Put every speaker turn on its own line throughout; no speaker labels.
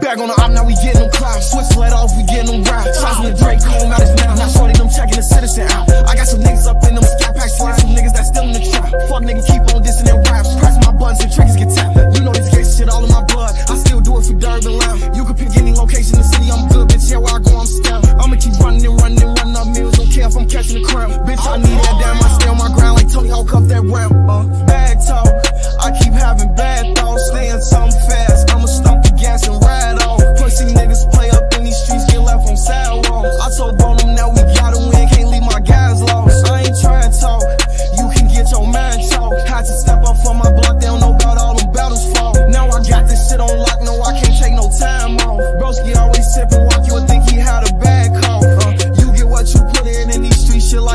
Back on the op, now we getting them clout. Switch let off, we getting them rocked. Shots in the Drake, home. out of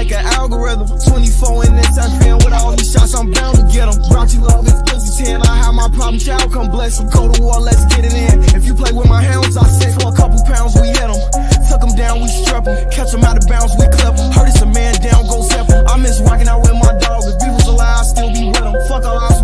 like an algorithm. 24 in this outfit, with all these shots, I'm bound to get them. Brought you love, it's pussy 10. I have my problem child, come bless him. Go to war, let's get it in. If you play with my hounds, I say for a couple pounds, we hit them. Tuck them down, we strip them. Catch them out of bounds, we clip them. Hurt it's a man down, go zip him. I miss rocking out with my dog. If he was alive, I'd still be with him. Fuck all I